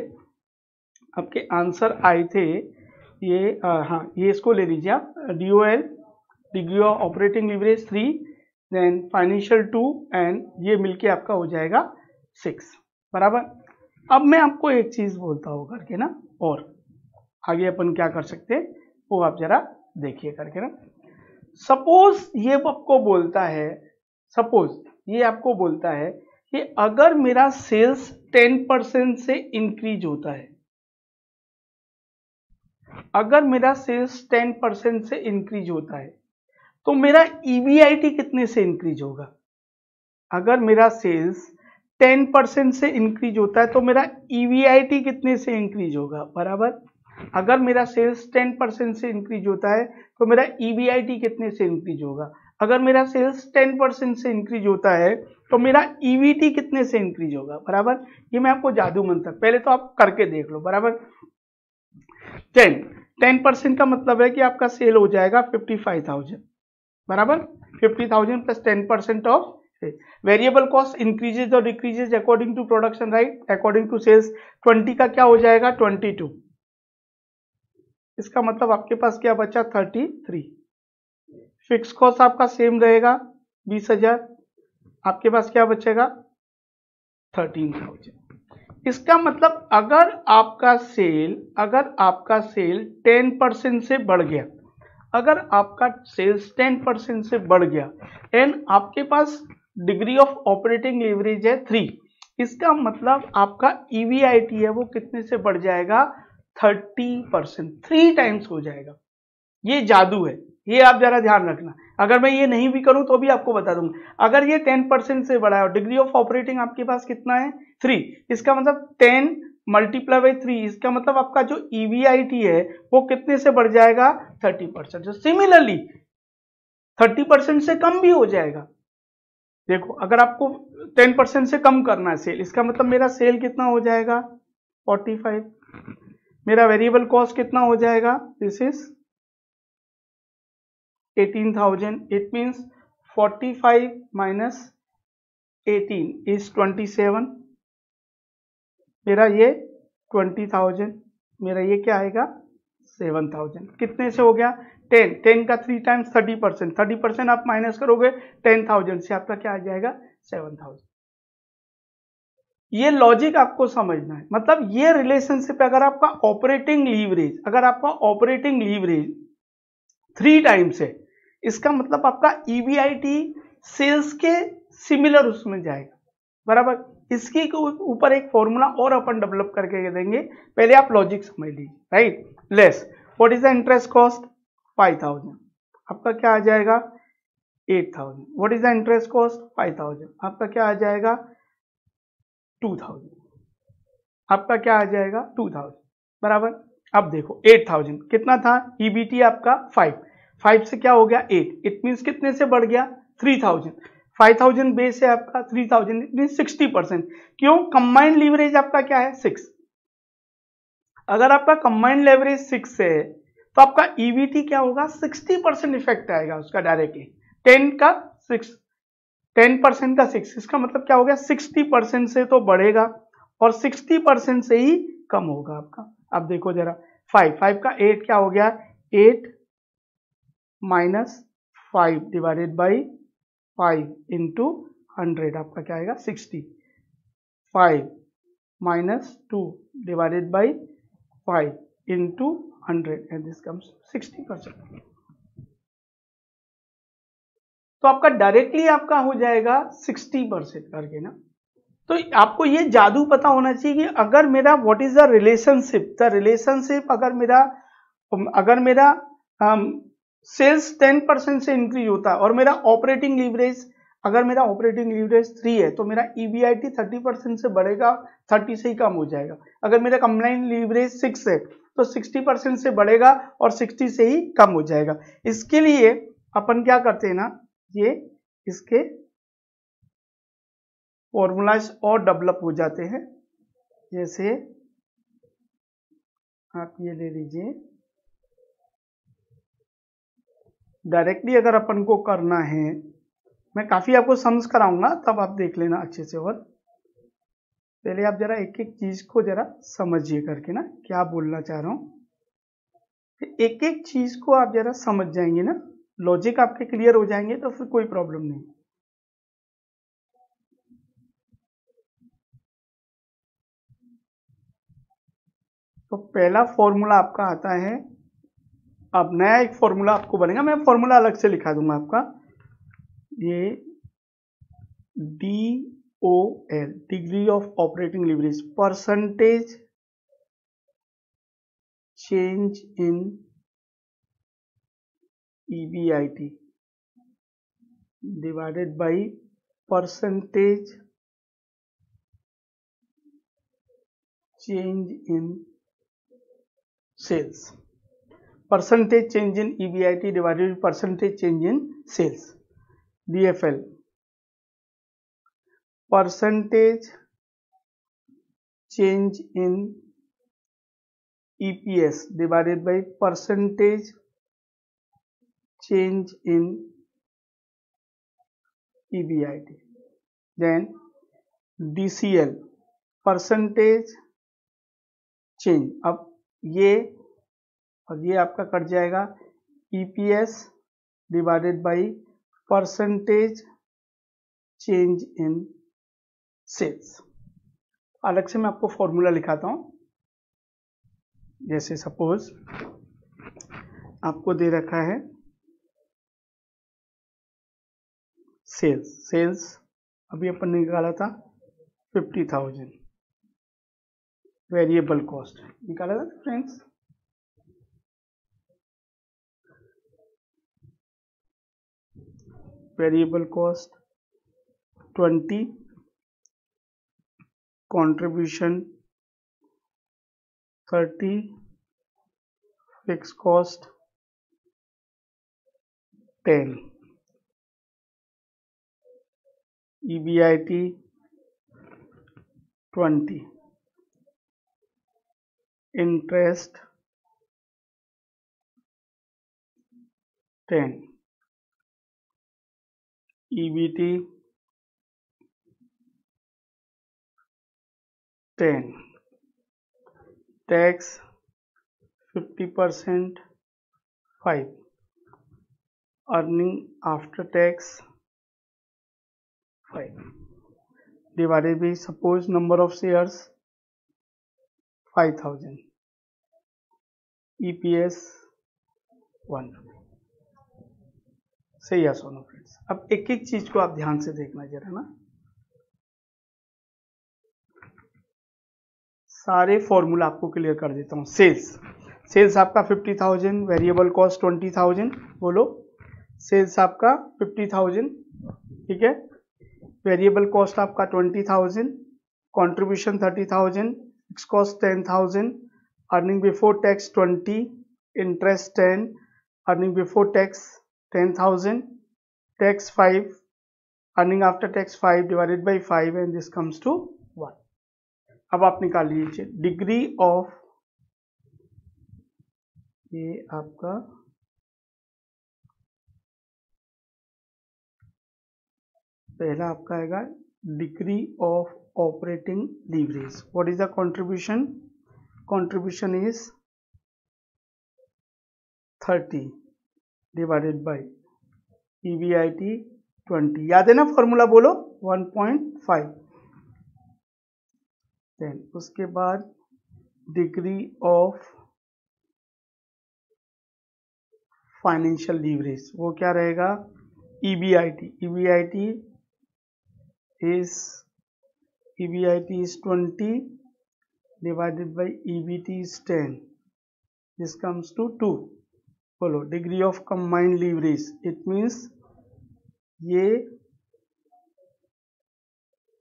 आपके आंसर आए थे ये आ, हाँ ये इसको ले लीजिए आप D O L degree of operating leverage three then financial two and ये मिलके आपका हो जाएगा सिक्स बराबर अब मैं आपको एक चीज़ बोलता हूँ करके ना और आगे अपन क्या कर सकते हैं वो आप जरा देखिए करके ना सपोज ये आपको बोलता है सपोज ये आपको बोलता है कि अगर मेरा सेल्स टेन परसेंट से इंक्रीज होता है अगर मेरा सेल्स टेन परसेंट से इंक्रीज होता है तो मेरा ईवीआईटी e कितने से इंक्रीज होगा अगर मेरा सेल्स 10% से इंक्रीज होता है तो मेरा ईवीआईटी e कितने से इंक्रीज होगा बराबर अगर मेरा सेल्स 10% से इंक्रीज होता है तो मेरा ईवीआईटी e कितने से इंक्रीज होगा अगर मेरा सेल्स 10% से इंक्रीज होता है तो मेरा ईवीटी e कितने से इंक्रीज होगा बराबर ये मैं आपको जादू मंत्र पहले तो आप करके देख लो बराबर टेन टेन परसेंट का मतलब है कि आपका सेल हो जाएगा फिफ्टी फाइव थाउजेंड बराबर fifty thousand plus ten percent of variable cost increases और decreases according to production right according to sales twenty का क्या हो जाएगा ट्वेंटी टू इसका मतलब आपके पास क्या बचा थर्टी थ्री फिक्स कॉस्ट आपका सेम रहेगा बीस हजार आपके पास क्या बचेगा थर्टीन थाउजेंड इसका मतलब अगर आपका सेल अगर आपका सेल टेन परसेंट से बढ़ गया अगर आपका सेल्स टेन परसेंट से बढ़ गया एंड आपके पास डिग्री ऑफ ऑपरेटिंग लीवरेज है थ्री इसका मतलब आपका ईवीआईटी e है वो कितने से बढ़ जाएगा थर्टी परसेंट थ्री टाइम्स हो जाएगा ये जादू है ये आप जरा ध्यान रखना अगर मैं ये नहीं भी करूं तो भी आपको बता दूंगा अगर ये टेन परसेंट से बढ़ा है डिग्री ऑफ ऑपरेटिंग आपके पास कितना है थ्री इसका मतलब टेन मल्टीप्लाई बाई थ्री इसका मतलब आपका जो ईवीआईटी e है वो कितने से बढ़ जाएगा थर्टी परसेंट तो सिमिलरली थर्टी परसेंट से कम भी हो जाएगा देखो अगर आपको टेन परसेंट से कम करना है सेल इसका मतलब मेरा सेल कितना हो जाएगा फोर्टी फाइव मेरा वेरिएबल कॉस्ट कितना हो जाएगा this is eighteen thousand it means forty five minus eighteen is twenty seven मेरा ये ट्वेंटी थाउजेंड मेरा ये क्या आएगा सेवन थाउजेंड कितने से हो गया टेन टेन का three times thirty percent thirty percent आप माइनस करोगे टेन थाउजेंड से आपका क्या आ जाएगा सेवन थाउजेंड ये लॉजिक आपको समझना है मतलब ये रिलेशनशिप अगर आपका ऑपरेटिंग लीवरेज अगर आपका ऑपरेटिंग लीवरेज थ्री टाइम्स है इसका मतलब आपका ईवीआईटी e सेल्स के सिमिलर उसमें जाएगा बराबर इसके ऊपर एक फॉर्मूला और अपन डेवलप करके देंगे पहले आप लॉजिक समझ लीजिए right less what is the interest cost five thousand आपका क्या आ जाएगा eight thousand what is the interest cost five thousand आपका क्या आ जाएगा टू थाउजेंड आपका क्या आ जाएगा टू थाउजेंड बराबर अब देखो एट थाउजेंड कितना था ईबीटी e आपका फाइव फाइव से क्या हो गया एट इट मीन्स कितने से बढ़ गया three thousand five thousand base है आपका three thousand it mean sixty percent क्यों कंबाइंड लीवरेज आपका क्या है सिक्स अगर आपका कंबाइंड लेवरेज सिक्स है तो आपका ईवीटी e क्या होगा 60 परसेंट इफेक्ट आएगा उसका डायरेक्टली 10 का 6 10 परसेंट का 6 इसका मतलब क्या हो गया 60 परसेंट से तो बढ़ेगा और 60 परसेंट से ही कम होगा आपका अब देखो जरा 5 5 का 8 क्या हो गया 8 minus five divided by five into hundred आपका क्या आएगा sixty five minus two divided by five into 100 and this comes 60 percent तो आपका डायरेक्टली आपका हो जाएगा 60 परसेंट करके ना तो आपको ये जादू पता होना चाहिए कि अगर मेरा what is the relationship the relationship अगर मेरा अगर मेरा सेल्स टेन परसेंट से इंक्रीज होता है और मेरा ऑपरेटिंग लीवरेज अगर मेरा ऑपरेटिंग लीवरेज थ्री है तो मेरा ईबीआईटी थर्टी परसेंट से बढ़ेगा थर्टी से ही कम हो जाएगा अगर मेरा कंप्लाइन लीवरेज सिक्स है तो 60 परसेंट से बढ़ेगा और 60 से ही कम हो जाएगा इसके लिए अपन क्या करते हैं ना ये इसके फॉर्मूलाज और डेवलप हो जाते हैं जैसे आप ये ले लीजिए डायरेक्टली अगर अपन को करना है मैं काफ़ी आपको समझ कराऊंगा तब आप देख लेना अच्छे से और पहले आप जरा एक एक चीज को जरा समझिए करके ना क्या बोलना चाह रहा हूं एक एक चीज को आप जरा समझ जाएंगे ना लॉजिक आपके क्लियर हो जाएंगे तो फिर कोई प्रॉब्लम नहीं तो पहला फॉर्मूला आपका आता है अब नया एक फॉर्मूला आपको बनेगा मैं फॉर्मूला अलग से लिखा दूंगा आपका ये D OL, degree of operating leverage, percentage change in EBIT divided by percentage change in sales. Percentage change in EBIT divided by percentage change in sales. DFL, percentage change in EPS divided by percentage change in EBIT then DCL percentage change अब ये और ये आपका cut जाएगा EPS divided by percentage change in sales अलग से मैं आपको फॉर्मूला लिखाता हूँ जैसे सपोज आपको दे रखा है सेल्स सेल्स अभी अपन ने निकाला था फिफ्टी थाउजेंड वेरिएबल कॉस्ट निकाला था friends variable cost twenty contribution 30 fixed cost 10 EBIT 20 interest 10 EBT ten tax fifty percent five earning after tax five divided divided suppose number of shares five thousand EPS one सही है सोनो friends अब एक एक चीज को आप ध्यान से देखना जरा ना सारे फॉर्मूला आपको क्लियर कर देता हूँ सेल्स सेल्स आपका fifty thousand variable cost twenty thousand बोलो सेल्स आपका फिफ्टी थाउजेंड ठीक है वेरिएबल कॉस्ट आपका twenty thousand contribution thirty thousand fix cost ten thousand earning before tax twenty interest ten earning before tax ten thousand tax five earning after tax 5 divided by five and this comes to अब आप निकाल लीजिए degree of ये आपका पहला आपका आएगा degree of operating leverage what is the contribution contribution is 30 divided by EBIT 20 याद है ना फॉर्मूला बोलो 1.5 देन उसके बाद डिग्री ऑफ फाइनेंशियल लीवरेज वो क्या रहेगा EBIT EBIT is EBIT is twenty divided by EBT is ten this comes to to बोलो degree of combined leverage it means ये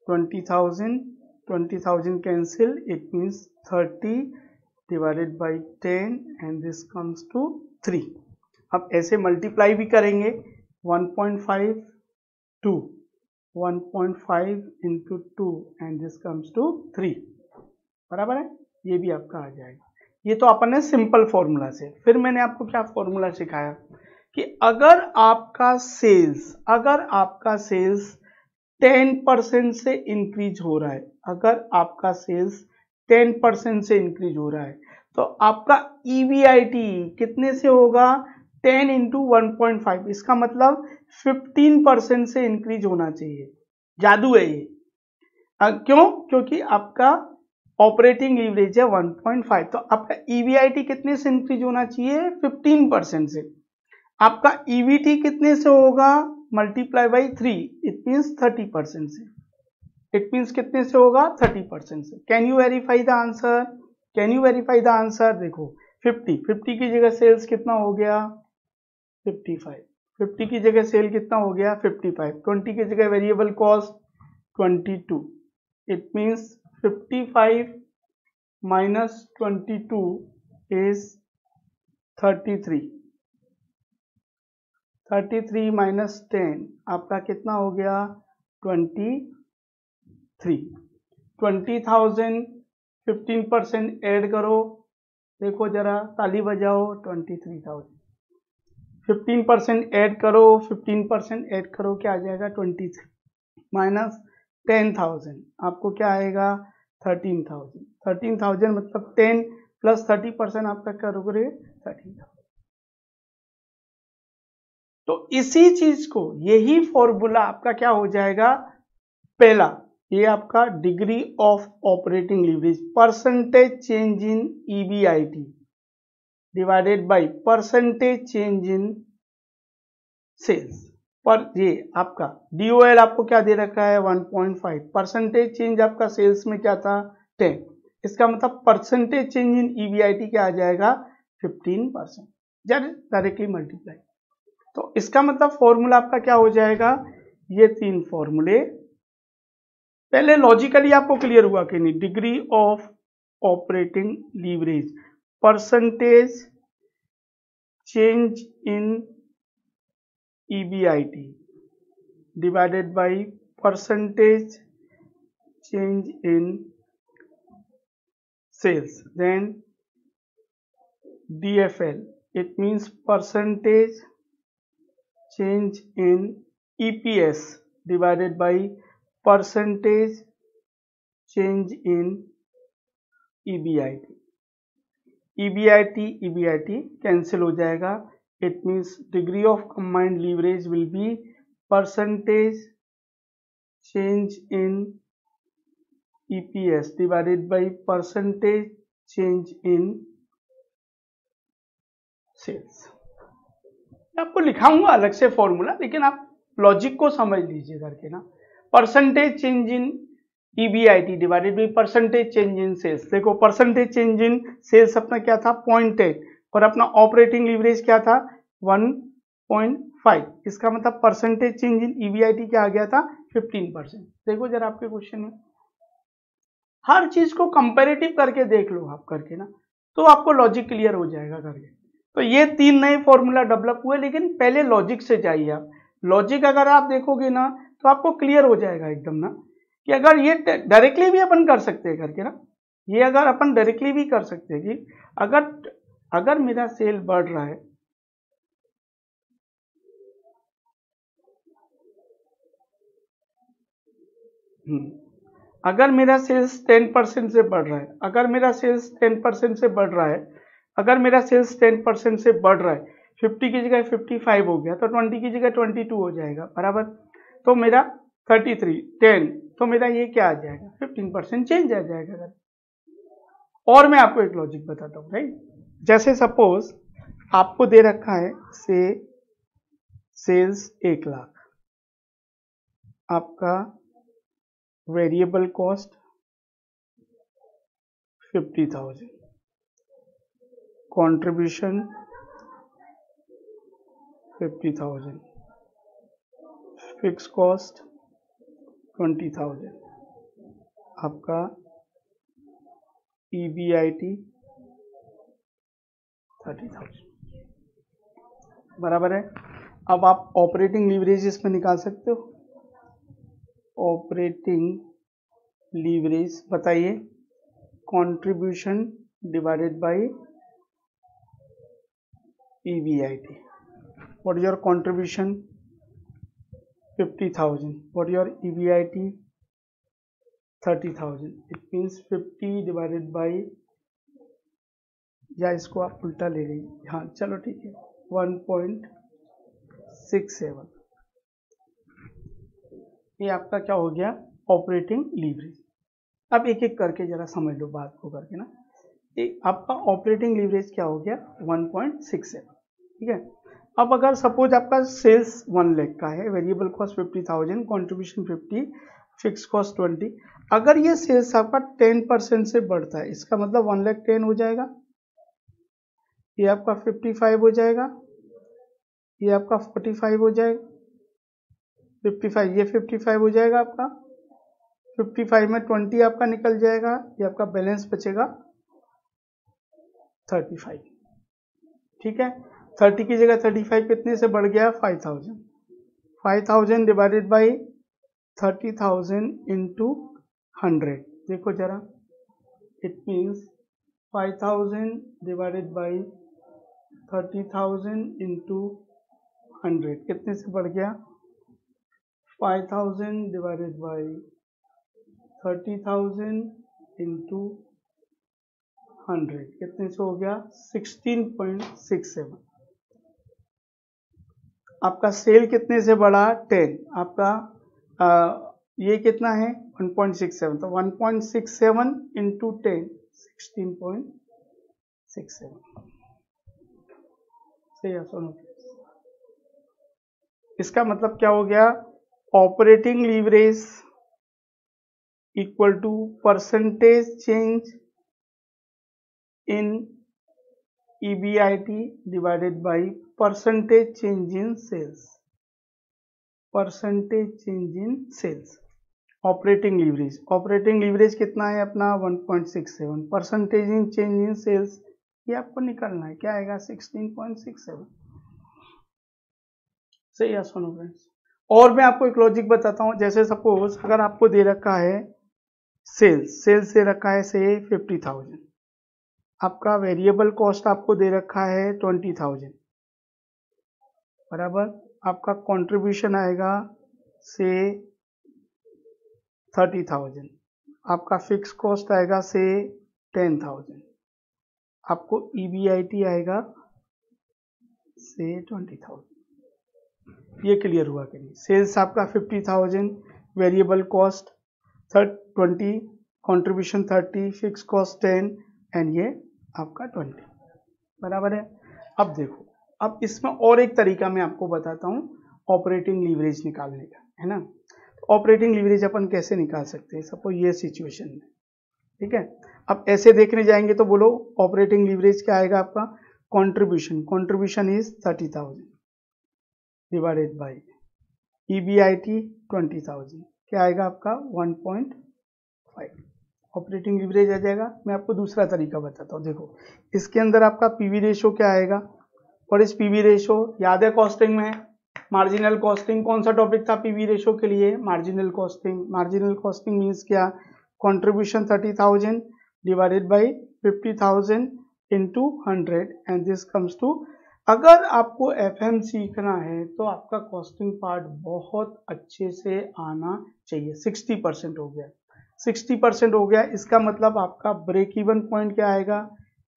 twenty thousand twenty thousand cancel it means thirty divided by ten and this comes to three अब ऐसे multiply भी करेंगे one point five two one point five into two and this comes to three बराबर है ये भी आपका आ जाएगा ये तो अपन ने सिंपल फॉर्मूला से फिर मैंने आपको क्या फॉर्मूला सिखाया कि अगर आपका सेल्स अगर आपका सेल्स 10% से इंक्रीज हो रहा है अगर आपका सेल्स टेन परसेंट से इंक्रीज हो रहा है तो आपका ईवीआईटी e कितने से होगा ten into one point five इसका मतलब 15 परसेंट से इंक्रीज होना चाहिए जादू है ये क्यों क्योंकि आपका ऑपरेटिंग लीवरेज है 1.5 तो आपका ईवीआईटी e कितने से इंक्रीज होना चाहिए 15 परसेंट से आपका ईवीटी e कितने से होगा multiply by three it means thirty percent से इट मीन्स कितने से होगा थर्टी परसेंट से can you verify the answer can you verify the answer देखो फिफ्टी फिफ्टी की जगह सेल्स कितना हो गया फिफ्टी फाइव फिफ्टी की जगह सेल कितना हो गया फिफ्टी फाइव ट्वेंटी की जगह variable cost twenty two it means fifty five minus twenty two is thirty three thirty three minus ten आपका कितना हो गया twenty three twenty thousand fifteen percent add करो देखो जरा ताली बजाओ twenty three thousand fifteen percent add करो फिफ्टीन परसेंट एड करो क्या आ जाएगा twenty three minus ten thousand आपको क्या आएगा थर्टीन थाउजेंड थर्टीन थाउजेंड मतलब टेन प्लस थर्टी परसेंट आपका रहे थर्टीन थाउजेंड तो इसी चीज को यही फॉर्मूला आपका क्या हो जाएगा पहला ये आपका degree of operating leverage percentage change in EBIT divided by percentage change in sales पर ये आपका डीओएल आपको क्या दे रखा है 1.5 परसेंटेज चेंज आपका सेल्स में क्या था 10 इसका मतलब परसेंटेज चेंज इन ईबीआईटी क्या आ जाएगा 15 परसेंट डायरेक्टली मल्टीप्लाई तो इसका मतलब फॉर्मूला आपका क्या हो जाएगा ये तीन फॉर्मूले पहले लॉजिकली आपको क्लियर हुआ कि नहीं degree of operating leverage percentage change in EBIT divided by percentage change in sales then dfl it means percentage change in EPS divided by percentage change in EBIT EBIT EBIT cancel हो जाएगा it means degree of combined leverage will be percentage change in EPS divided by percentage change in sales आपको लिखा हुआ अलग से formula लेकिन आप logic को समझ लीजिए करके ना percentage change in EBIT divided by percentage change in sales देखो परसेंटेज चेंज इन सेल्स अपना क्या था पॉइंट एट और अपना ऑपरेटिंग लीवरेज क्या था वन पॉइंट फाइव इसका मतलब परसेंटेज चेंज इन ईबीआईटी क्या आ गया था फिफ्टीन परसेंट देखो जरा आपके क्वेश्चन में हर चीज को कंपेरेटिव करके देख लो आप करके ना तो आपको लॉजिक क्लियर हो जाएगा करके तो ये तीन नए फॉर्मूला डेवलप हुए लेकिन पहले लॉजिक से जाइए आप लॉजिक अगर आप देखोगे ना तो आपको क्लियर हो जाएगा एकदम ना कि अगर ये डायरेक्टली भी अपन कर सकते हैं करके ना ये अगर अपन डायरेक्टली भी कर सकते हैं कि अगर अगर मेरा सेल बढ़ रहा है हम्म, अगर मेरा सेल्स टेन परसेंट से बढ़ रहा है अगर मेरा सेल्स टेन परसेंट से बढ़ रहा है अगर मेरा सेल्स टेन परसेंट से बढ़ रहा है फिफ्टी की जगह फिफ्टी फाइव हो गया तो ट्वेंटी की जगह ट्वेंटी टू हो जाएगा बराबर तो मेरा थर्टी थ्री टेन तो मेरा ये क्या आ जाएगा फिफ्टीन परसेंट चेंज आ जाएगा अगर और मैं आपको एक लॉजिक बताता हूँ राइट जैसे सपोज आपको दे रखा है से सेल्स एक लाख आपका variable cost fifty thousand contribution fifty thousand fix cost twenty thousand आपका E B I T thirty thousand बराबर है अब आप ऑपरेटिंग लीवरेज इसमें निकाल सकते हो ऑपरेटिंग लीवरेज बताइए contribution divided by E B I T what is your contribution fifty thousand for your EBIT thirty thousand it means fifty divided by या इसको आप उल्टा ले लीजिए हाँ चलो ठीक है वन पॉइंट सिक्स सेवन ये आपका क्या हो गया ऑपरेटिंग लीवरेज अब एक एक करके ज़रा समझ लो बात को करके ना ये आपका ऑपरेटिंग लीवरेज क्या हो गया वन पॉइंट सिक्स सेवन ठीक है अब अगर सपोज आपका सेल्स वन लेख का है variable cost fifty thousand contribution fifty fix cost twenty अगर ये सेल्स आपका टेन परसेंट से बढ़ता है इसका मतलब वन लेख टेन हो जाएगा ये आपका फिफ्टी फाइव हो जाएगा ये आपका फोर्टी फाइव हो जाएगा फिफ्टी फाइव ये फिफ्टी फाइव हो जाएगा आपका फिफ्टी फाइव में ट्वेंटी आपका निकल जाएगा ये आपका बैलेंस बचेगा थर्टी फाइव ठीक है थर्टी की जगह थर्टी फाइव कितने से बढ़ गया five thousand five thousand divided by thirty thousand into hundred देखो जरा it means 5000 thousand divided by 30000 thousand into hundred कितने से बढ़ गया 5000 thousand divided by thirty thousand into hundred कितने से हो गया सिक्सटीन पॉइंट सिक्स सेवन आपका सेल कितने से बढ़ा टेन आपका आ, ये कितना है 1.67 तो 1.67 पॉइंट सिक्स सेवन तो into ten sixteen point six seven इसका मतलब क्या हो गया operating leverage equal to percentage change in EBIT divided by percentage change in sales Percentage change in sales. Operating leverage. Operating leverage कितना है अपना 1.67 Percentage in change in sales ये आपको निकालना है क्या आएगा 16.67 सही है सुनो फ्रेंड्स और मैं आपको एक लॉजिक बताता हूँ जैसे सपोज अगर आपको दे रखा है सेल्स सेल्स दे रखा है से 50,000. आपका वेरिएबल कॉस्ट आपको दे रखा है ट्वेंटी थाउजेंड बराबर आपका कंट्रीब्यूशन आएगा से थर्टी थाउजेंड आपका फिक्स कॉस्ट आएगा से टेन थाउजेंड आपको ई e आएगा से ट्वेंटी थाउजेंड ये क्लियर हुआ कि नहीं सेल्स आपका fifty thousand variable cost thirty twenty contribution thirty fix cost ten and ये आपका ट्वेंटी बराबर है अब देखो अब इसमें और एक तरीका मैं आपको बताता हूँ ऑपरेटिंग लीवरेज निकालने का है ना तो ऑपरेटिंग लीवरेज अपन कैसे निकाल सकते हैं सपोज ये सिचुएशन में ठीक है अब ऐसे देखने जाएंगे तो बोलो ऑपरेटिंग लीवरेज क्या आएगा आपका contribution contribution is thirty thousand divided by E B I T twenty thousand क्या आएगा आपका one point five operating leverage आ जाएगा मैं आपको दूसरा तरीका बताता हूँ देखो इसके अंदर आपका पीवी रेशो क्या आएगा और इस पीवी रेशो याद है कॉस्टिंग में मार्जिनल कॉस्टिंग कौन सा टॉपिक था पीवी रेशो के लिए marginal costing marginal costing means क्या contribution thirty thousand divided by fifty thousand into hundred and this comes to अगर आपको एफ सीखना है तो आपका कॉस्टिंग पार्ट बहुत अच्छे से आना चाहिए सिक्सटी परसेंट हो गया सिक्सटी परसेंट हो गया इसका मतलब आपका ब्रेक इवन पॉइंट क्या आएगा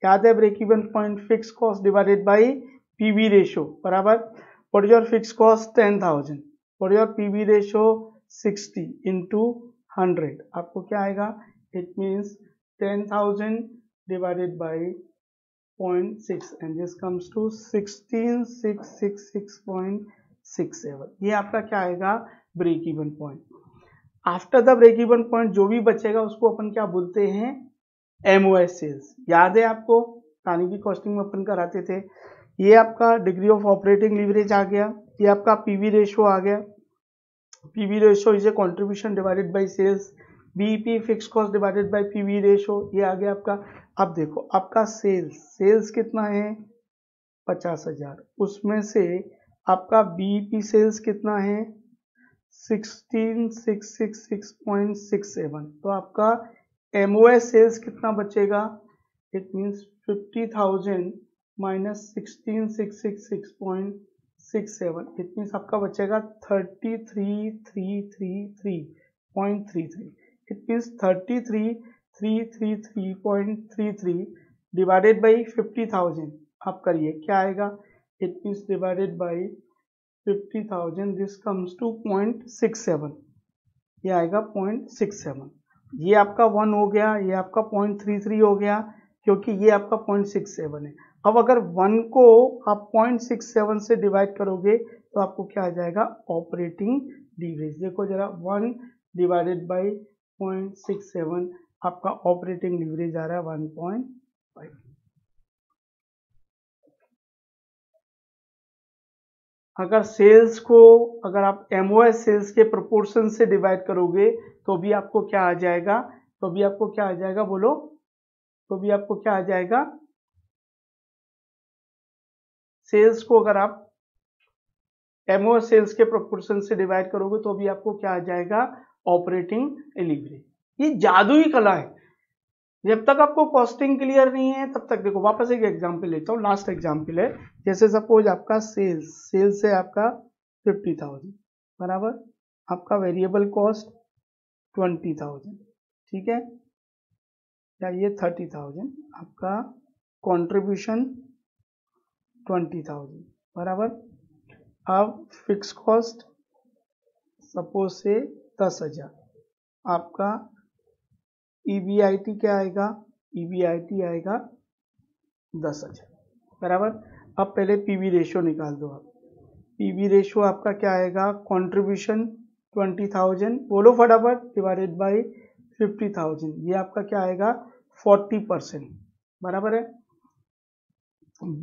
याद है break even point fix cost divided by P B ratio बराबर what your fix cost ten thousand what your P B ratio sixty into hundred आपको क्या आएगा it means ten thousand divided by point six and this comes to sixteen six six six point six seven ये आपका क्या आएगा break even point after the break even point जो भी बचेगा उसको अपन क्या बोलते हैं एम ओ एस सेल्स याद है आपको पानी की कॉस्टिंग में अपन कराते थे ये आपका डिग्री ऑफ ऑपरेटिंग लीवरेज आ गया ये आपका पी वी रेशो आ गया P V ratio is a contribution divided by sales B P fix cost divided by P V ratio ये आ गया आपका अब देखो आपका सेल्स सेल्स कितना है पचास हजार उसमें से आपका पी सेल्स e कितना है 16666.67 तो आपका एम एस सेल्स कितना बचेगा it means fifty thousand minus sixteen six seven it means आपका बचेगा thirty three three three three point three three it means thirty three three three three point three three divided by fifty thousand आप करिए क्या आएगा it means divided by fifty thousand this comes to point six seven ये आएगा point six seven ये आपका one हो गया ये आपका पॉइंट थ्री थ्री हो गया क्योंकि ये आपका पॉइंट सिक्स सेवन है अब अगर वन को आप पॉइंट सिक्स सेवन से डिवाइड करोगे तो आपको क्या आ जाएगा ऑपरेटिंग लीवरेज देखो जरा one divided by point six seven आपका ऑपरेटिंग लीवरेज आ रहा है वन पॉइंट फाइव अगर सेल्स को अगर आप एम सेल्स के प्रोपोर्शन से डिवाइड करोगे तो भी आपको क्या आ जाएगा तो भी आपको क्या आ जाएगा बोलो तो भी आपको क्या आ जाएगा सेल्स को अगर आप एम सेल्स के प्रोपोर्शन से डिवाइड करोगे तो भी आपको क्या आ जाएगा ऑपरेटिंग एलिवरी ये जादुई कला है जब तक आपको कॉस्टिंग क्लियर नहीं है तब तक देखो वापस एक एग्जाम्पल लेता हूँ लास्ट एग्जाम्पल है जैसे सपोज आपका सेल्स सेल्स है आपका फिफ्टी थाउजेंड बराबर आपका वेरिएबल कॉस्ट ट्वेंटी थाउजेंड ठीक है या ये थर्टी थाउजेंड आपका कंट्रीब्यूशन ट्वेंटी थाउजेंड बराबर अब फिक्स कॉस्ट सपोज से दस हजार आपका ईबीआईटी e क्या आएगा ई e आएगा दस हजार बराबर अब पहले वी रेशो निकाल दो आप पीवी रेशो आपका क्या आएगा कंट्रीब्यूशन ट्वेंटी थाउजेंड बोलो फटाफट डिवाइडेड बाय फिफ्टी थाउजेंड ये आपका क्या आएगा फोर्टी परसेंट बराबर है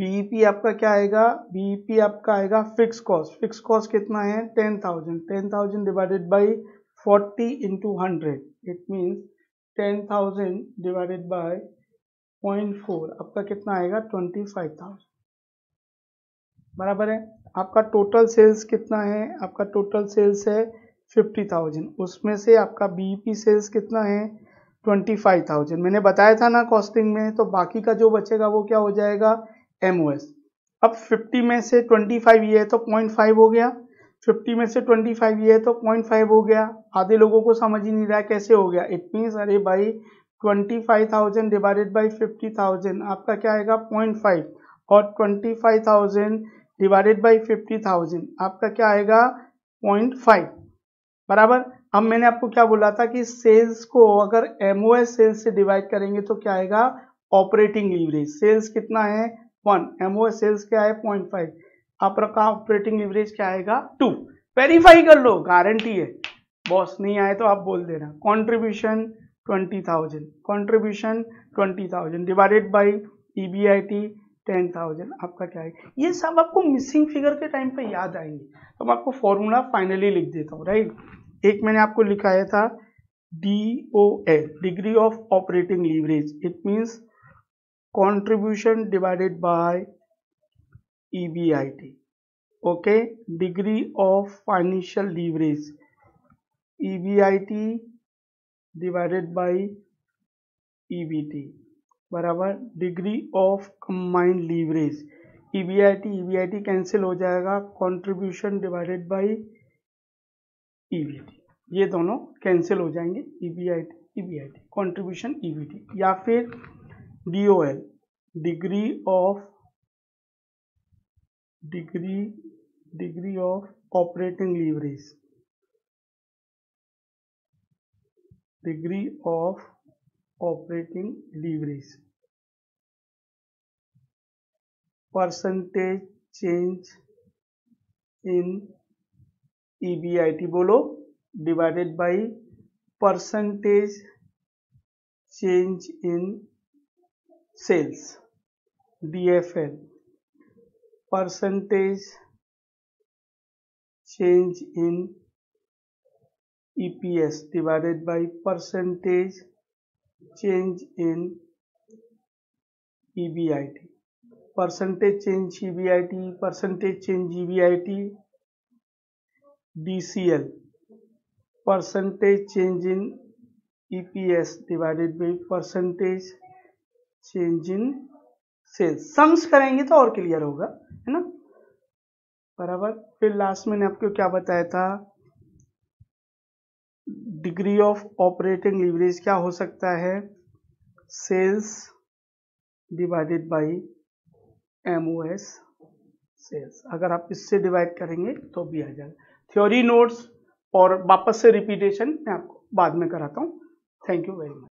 बीपी e आपका क्या आएगा बीपी आपका आएगा फिक्स कॉस्ट फिक्स कॉस्ट कितना है ten thousand ten thousand divided by forty into hundred it means ten thousand divided by point four आपका कितना आएगा ट्वेंटी फाइव थाउजेंड बराबर है आपका टोटल सेल्स कितना है आपका टोटल सेल्स है फिफ्टी थाउजेंड उसमें से आपका बीपी सेल्स कितना है ट्वेंटी फाइव थाउजेंड मैंने बताया था ना कॉस्टिंग में तो बाकी का जो बचेगा वो क्या हो जाएगा एमओएस अब फिफ्टी में से ट्वेंटी फाइव ये है तो पॉइंट फाइव हो गया फिफ्टी में से ट्वेंटी फाइव ये है तो पॉइंट फाइव हो गया आधे लोगों को समझ ही नहीं रहा कैसे हो गया इट मीन्स अरे भाई twenty five thousand divided by fifty thousand आपका क्या आएगा पॉइंट फाइव और twenty five thousand divided by fifty thousand आपका क्या आएगा पॉइंट फाइव बराबर अब मैंने आपको क्या बोला था कि सेल्स को अगर एम ओ एस सेल्स से डिवाइड करेंगे तो क्या आएगा ऑपरेटिंग लीवरेज सेल्स कितना है one M O S sales क्या है पॉइंट फाइव आपका ऑपरेटिंग लिवरेज क्या आएगा टू वेरीफाई कर लो गारंटी है बॉस नहीं आए तो आप बोल देना contribution twenty thousand contribution twenty thousand divided by E B I T ten thousand आपका क्या है ये सब आपको मिसिंग फिगर के टाइम पे याद आएंगे तो मैं आपको फॉर्मूला फाइनली लिख देता हूँ राइट एक मैंने आपको लिखाया था D O L degree of operating leverage it means contribution divided by okay degree of financial EBIT. E B I T divided by E B T बराबर degree of combined leverage E E B B I T I T cancel हो जाएगा contribution divided by EBT ये दोनों cancel हो जाएंगे E E B B I T EBIT EBIT contribution EBT या फिर D O L degree of degree degree of operating leverage degree of operating leverage percentage change in EBIT bolo divided by percentage change in sales DFL percentage change in EPS divided by percentage change in EBIT percentage change EBIT percentage change EBIT DCL percentage change in EPS divided by percentage change in sales sums करेंगे तो और clear होगा है ना बराबर फिर last मैंने आपको क्या बताया था डिग्री ऑफ ऑपरेटिंग लिवरेज क्या हो सकता है sales divided by MOS sales अगर आप इससे डिवाइड करेंगे तो भी आ जाएगा थ्योरी नोट्स और वापस से रिपीटेशन मैं आपको बाद में कराता हूँ थैंक यू वेरी मच